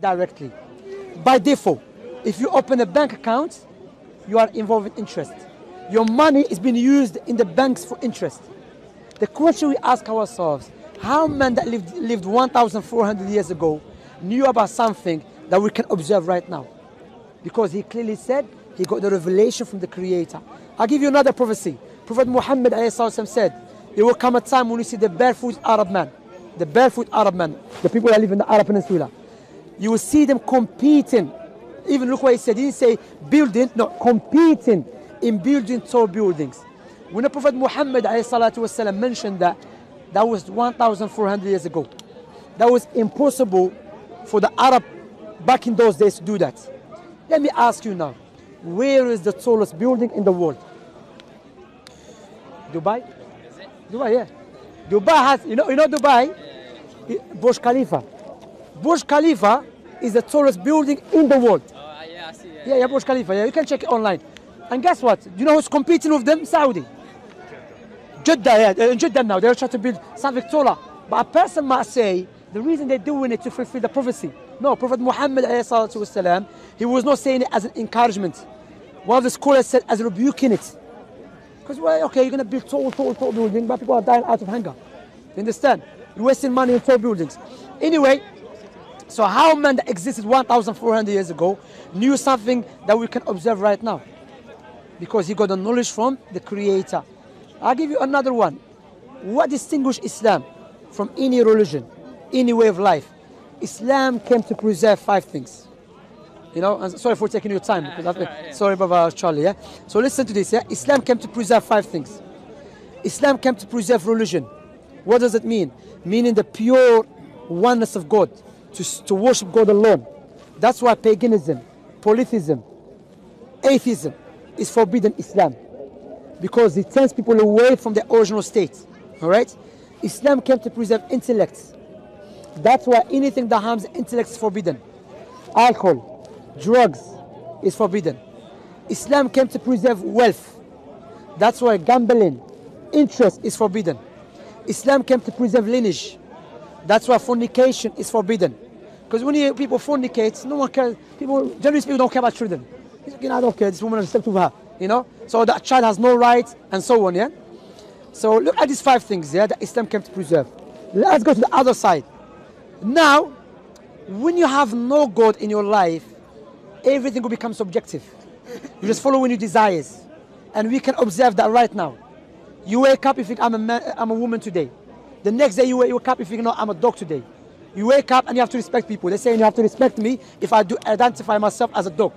directly. By default, if you open a bank account, you are involved in interest. Your money is being used in the banks for interest. The question we ask ourselves, how men that lived, lived 1,400 years ago knew about something that we can observe right now? Because he clearly said he got the revelation from the Creator. I'll give you another prophecy. Prophet Muhammad said, there will come a time when you see the barefoot Arab man, the barefoot Arab man, the people that live in the Arab Peninsula You will see them competing. Even look what he said. He didn't say building, no, competing in building tall buildings. When the Prophet Muhammad والسلام, mentioned that, that was 1,400 years ago. That was impossible for the Arab back in those days to do that. Let me ask you now, where is the tallest building in the world? Dubai? Dubai, yeah. Dubai has, you know, you know Dubai? Burj Khalifa. Burj Khalifa is the tallest building in the world. Oh, yeah, I see. Yeah. Yeah, yeah, Burj Khalifa. Yeah, you can check it online. And guess what? Do you know who's competing with them? Saudi. Jeddah, yeah, in Jeddah now. They're trying to build something taller. But a person might say the reason they're doing it to fulfill the prophecy. No, Prophet Muhammad والسلام, he was not saying it as an encouragement. One of the scholars said as rebuking it. Because, well, okay, you're going to build tall, tall, tall building, but people are dying out of hunger. You understand? You're wasting money on tall buildings. Anyway, so how man that existed 1,400 years ago knew something that we can observe right now? Because he got the knowledge from the Creator. I'll give you another one. What distinguishes Islam from any religion, any way of life? Islam came to preserve five things. You know, and sorry for taking your time. Because I've been, sorry, Baba Charlie. Yeah. So listen to this. Yeah, Islam came to preserve five things. Islam came to preserve religion. What does it mean? Meaning the pure oneness of God, to, to worship God alone. That's why paganism, polytheism, atheism is forbidden Islam because it turns people away from the original state. All right? Islam came to preserve intellect. That's why anything that harms intellect is forbidden. Alcohol, drugs is forbidden. Islam came to preserve wealth. That's why gambling, interest is forbidden. Islam came to preserve lineage. That's why fornication is forbidden. Because when you, people fornicate, no one cares. People, generally speaking, don't care about children. You know, I don't care. This woman slept with her. You know, so that child has no rights and so on. Yeah. So look at these five things. Yeah, that Islam came to preserve. Let's go to the other side. Now, when you have no God in your life, everything will become subjective. You just follow when your desires, and we can observe that right now. You wake up, you think I'm a man, I'm a woman today. The next day you wake up, you think no, I'm a dog today. You wake up and you have to respect people. They're saying you have to respect me if I do identify myself as a dog,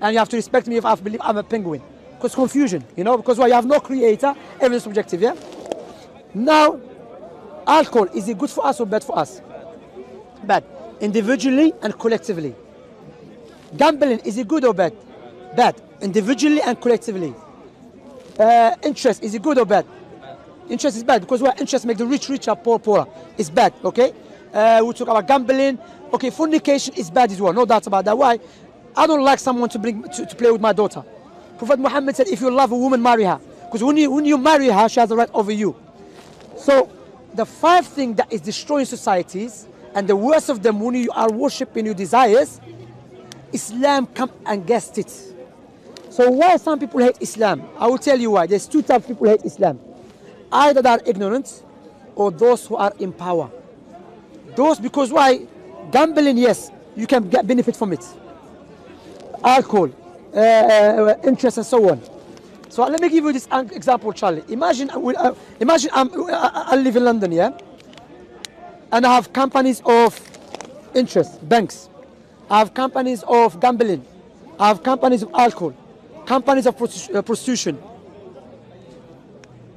and you have to respect me if I believe I'm a penguin. Because confusion, you know, because why you have no creator, everything's subjective, yeah. Now, alcohol is it good for us or bad for us? Bad, individually and collectively. Gambling is it good or bad? Bad, individually and collectively. Uh, interest is it good or bad? Interest is bad because what interest make the rich richer, poor poorer. It's bad, okay? Uh, we talk about gambling. Okay, fornication is bad as well. No doubt about that. Why? I don't like someone to bring to, to play with my daughter. Prophet Muhammad said, if you love a woman, marry her. Because when you when you marry her, she has the right over you. So the five things that is destroying societies, and the worst of them when you are worshipping your desires, Islam come against it. So why some people hate Islam? I will tell you why. There's two types of people hate Islam. Either they are ignorant or those who are in power. Those because why? Gambling, yes, you can get benefit from it. Alcohol, uh, uh, interest and so on. So let me give you this example, Charlie. Imagine, uh, uh, imagine I'm, uh, I live in London, yeah, and I have companies of interest, banks. I have companies of gambling. I have companies of alcohol, companies of prostitution.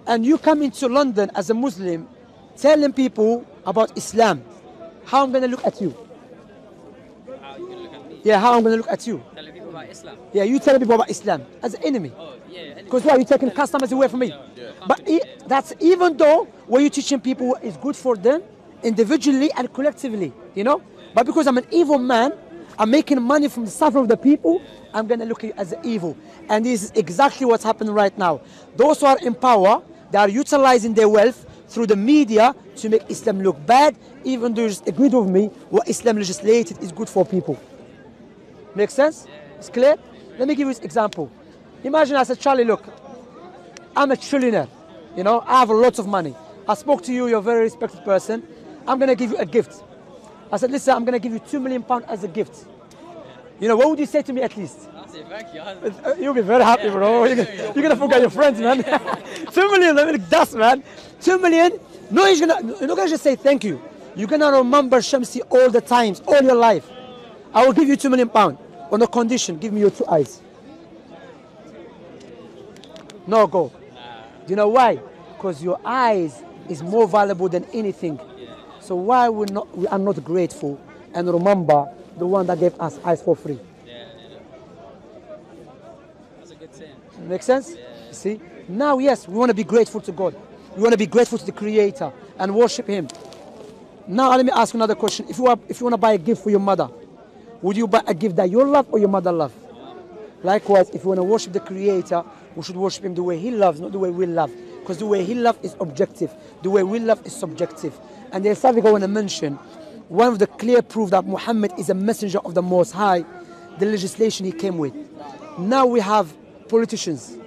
And you come into London as a Muslim, telling people about Islam. How I'm going to look at you? How you look at me? Yeah, how I'm going to look at you? Telling people about Islam. Yeah, you telling people about Islam as an enemy. Oh, yeah. Because why? You're taking customers away from me. Yeah. But that's even though what you're teaching people is good for them individually and collectively, you know? But because I'm an evil man, I'm making money from the suffering of the people, I'm going to look at you as evil. And this is exactly what's happening right now. Those who are in power, they are utilizing their wealth through the media to make Islam look bad even though you agreed with me, what Islam legislated is good for people. Make sense? It's clear? Let me give you an example. Imagine I said, Charlie, look, I'm a trillionaire. You know, I have a lot of money. I spoke to you, you're a very respected person. I'm gonna give you a gift. I said, listen, I'm gonna give you two million pounds as a gift. You know, what would you say to me at least? Thank you. Uh, You'll be very happy, bro. You're gonna, you're gonna forget your friends, man. Two million, I mean, dust, man. Two million. No, you're gonna, you're not gonna just say thank you. You're gonna remember Shamsi all the times, all your life. I will give you two million pound on a condition. Give me your two eyes. No go. Do you know why? Because your eyes is more valuable than anything. So why we not we are not grateful and remember the one that gave us eyes for free? Yeah, yeah. That's a good saying. Make sense? See? Now, yes, we want to be grateful to God. We want to be grateful to the Creator and worship Him. Now, let me ask another question. If you, are, if you want to buy a gift for your mother, would you buy a gift that you love or your mother love? Likewise, if you want to worship the Creator, we should worship Him the way He loves, not the way we love. Because the way He loves is objective, the way we love is subjective. And there's something I want to mention. One of the clear proof that Muhammad is a messenger of the Most High, the legislation he came with. Now we have politicians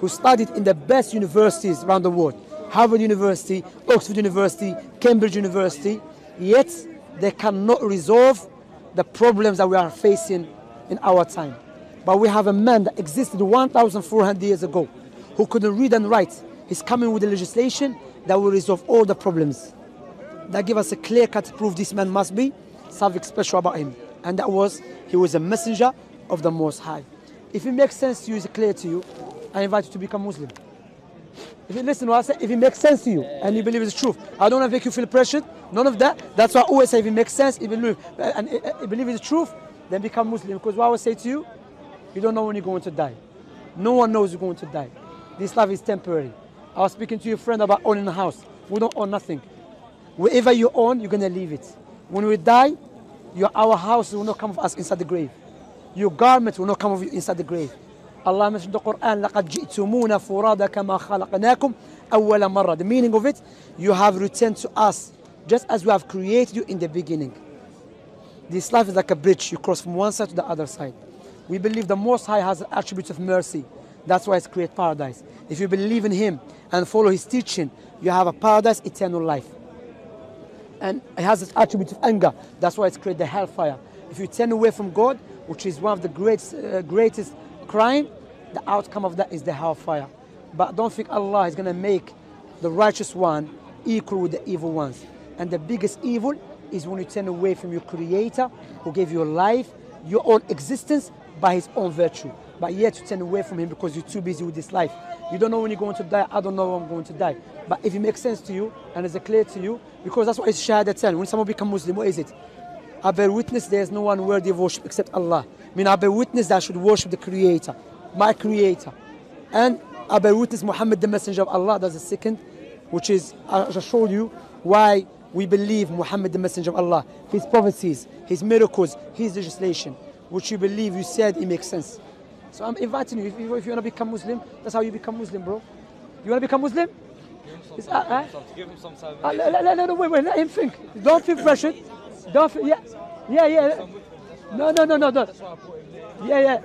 who studied in the best universities around the world Harvard University, Oxford University, Cambridge University, yet they cannot resolve the problems that we are facing in our time. But we have a man that existed 1,400 years ago who couldn't read and write. He's coming with a legislation that will resolve all the problems. That give us a clear cut proof this man must be something special about him. And that was he was a messenger of the Most High. If it makes sense to you, it's clear to you, I invite you to become Muslim. If you listen to what I say, if it makes sense to you and you believe it's truth, I don't want to make you feel pressured. None of that. That's why I always say if it makes sense, if you believe, and you believe it's truth, then become Muslim. Because what I always say to you, you don't know when you're going to die. No one knows you're going to die. This life is temporary. I was speaking to your friend about owning a house. We don't own nothing. Wherever you own, you're gonna leave it. When we die, your our house will not come with us inside the grave. Your garment will not come with you inside the grave. Allah mentioned in the Quran, لَقَدْ جِئْتُمُونَ فُرَادَ كَمَا خَلَقْنَاكُمْ أَوَّلَ مَرَّةٍ The meaning of it, you have returned to us just as we have created you in the beginning. This life is like a bridge. You cross from one side to the other side. We believe the Most High has attributes of mercy. That's why it's create paradise. If you believe in Him and follow His teaching, you have a paradise, eternal life. And it has its attributes of anger. That's why it's create the hellfire. If you turn away from God, which is one of the greatest, uh, greatest crime, the outcome of that is the hellfire. But don't think Allah is going to make the righteous one equal with the evil ones. And the biggest evil is when you turn away from your Creator who gave you life, your own existence by His own virtue. But yet you turn away from Him because you're too busy with this life. You don't know when you're going to die. I don't know when I'm going to die. But if it makes sense to you and it's clear to you, because that's what it's Shahadatan. When someone becomes Muslim, what is it? I bear witness there is no one worthy of worship except Allah. I mean, I bear witness that I should worship the Creator, my Creator. And I bear witness Muhammad, the Messenger of Allah. That's the second, which is, I just showed you why we believe Muhammad, the Messenger of Allah, his prophecies, his miracles, his legislation, which you believe, you said it makes sense. So I'm inviting you, if you, if you want to become Muslim, that's how you become Muslim, bro. You want to become Muslim? Is, uh, uh, Give him some time. uh, let, let, let- wait, wait, let him think. Don't feel pressured. Don't feel, yeah, yeah, yeah. No, no, no, no, no. Yeah, yeah.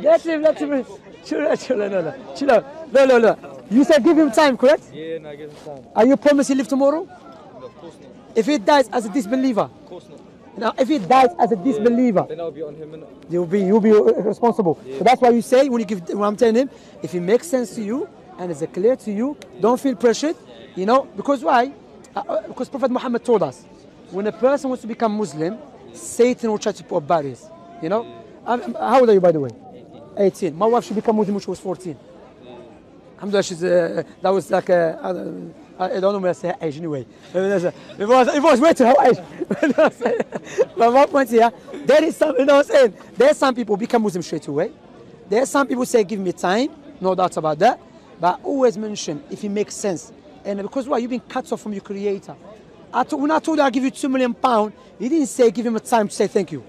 Let him, let him. Chill out, chill out, no, no. Chill out. No, no, no. You said give him time, correct? Yeah, no, give him time. Are you promised he live tomorrow? No, of course not. If he dies as a disbeliever, Of course not. now if he dies as a disbeliever, Then I'll be on him, innit? you'll be you'll be responsible. So that's why you say when you give when I'm telling him, if it makes sense to you and is clear to you, don't feel pressured. You know because why? Uh, uh, because Prophet Muhammad told us, when a person wants to become Muslim, Satan will try to put barriers. You know. I'm- I'm- how old are you by the way? 18. My wife should become Muslim when she was 14. Alhamdulillah, she's uh, that was like a, I don't- I don't know where I say age anyway. It was it was way too her age. but my point here, there is some you know what I'm saying. There are some people become Muslim straight away. There are some people say give me time, no doubt about that. But always mention if it makes sense. And because why you've been cut off from your creator. I when I told you I'll give you two million pounds, he didn't say give him a time to say thank you.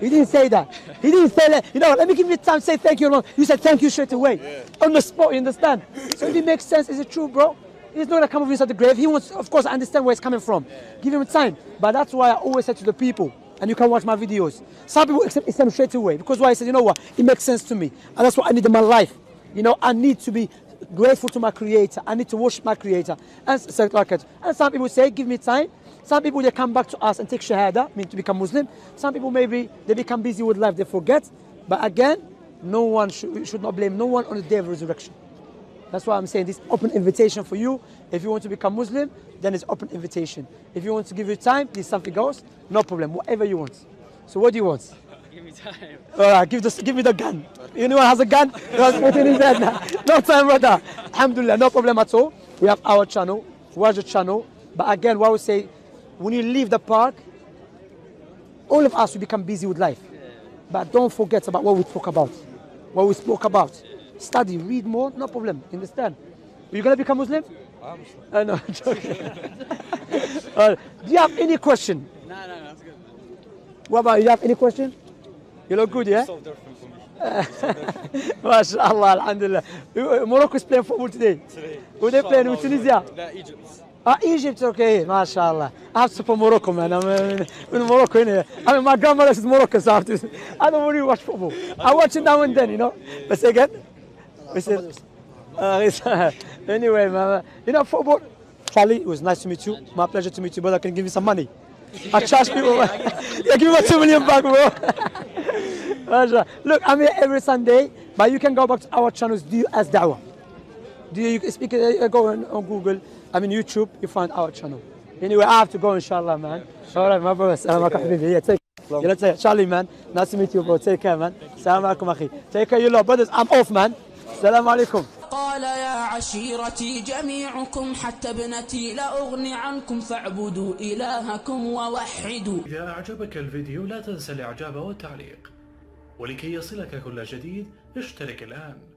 He didn't say that. He didn't say that. You know, let me give you time to say thank you. No, You said thank you straight away. On the spot, you understand? So if it makes sense, is it true, bro? He's not gonna come up inside the grave. He wants, of course, I understand where it's coming from. Give him time. But that's why I always say to the people, and you can watch my videos. Some people accept Islam straight away because why I said, you know what, it makes sense to me, and that's what I need in my life. You know, I need to be grateful to my Creator. I need to worship my Creator. And. And some people say, give me time. Some people they come back to us and take shahada, mean to become Muslim. Some people maybe they become busy with life, they forget. But again, no one should, should not blame no one on the day of resurrection. That's why I'm saying this open invitation for you. If you want to become Muslim, then it's open invitation. If you want to give you time, there's something else, no problem. Whatever you want. So what do you want? Give me time. All right, give, this, give me the gun. Anyone has a gun? Just put it in his head now. No time, brother. Alhamdulillah, no problem at all. We have our channel, watch the channel. But again, what I would say, when you leave the park, all of us will become busy with life. But don't forget about what we spoke about. What we spoke about. Study, read more, no problem. Understand? Are you going to become Muslim? I'm Uh, no, I'm joking. Uh, do you have any question? No, no, that's good. What about you? You have any question? You look good, yeah? so different for me. MashaAllah, Alhamdulillah. Uh, Morocco is playing football today. Today. Who they playing with Tunisia? Egypt. Ah, Egypt, okay, mashallah. I have to support Morocco, man. I'm uh, in Morocco, innit? I mean, my grandmother is Moroccan, so I, have to, I don't really watch football. I watch it now and then, you know. But say again? We said, uh, anyway, man, you know, football. Charlie, it was nice to meet you. My pleasure to meet you, brother. Can you give me some money? I charge people. yeah, give me my two million back, bro. Look, I'm here every Sunday, but you can go back to our channels, do as da'wah. Do you, you speak, uh, go on, on Google, I mean YouTube, you find our channel. Anyway, I have to go, inshallah, man. All right, my brother. Salam alaikum, habibi. Yeah, take yeah, let's say, Charlie, man. Nice to meet you, bro. Take care, man. Salam alaikum, akhi. Take care, you lot. Brothers, I'm off, man. Salam alaikum. قال يا عشيرتي جميعكم حتى ابنتي لا أغني عنكم فاعبدوا إلهكم ووحدوا إذا أعجبك الفيديو لا تنسى الإعجاب والتعليق ولكي يصلك كل جديد اشترك الآن.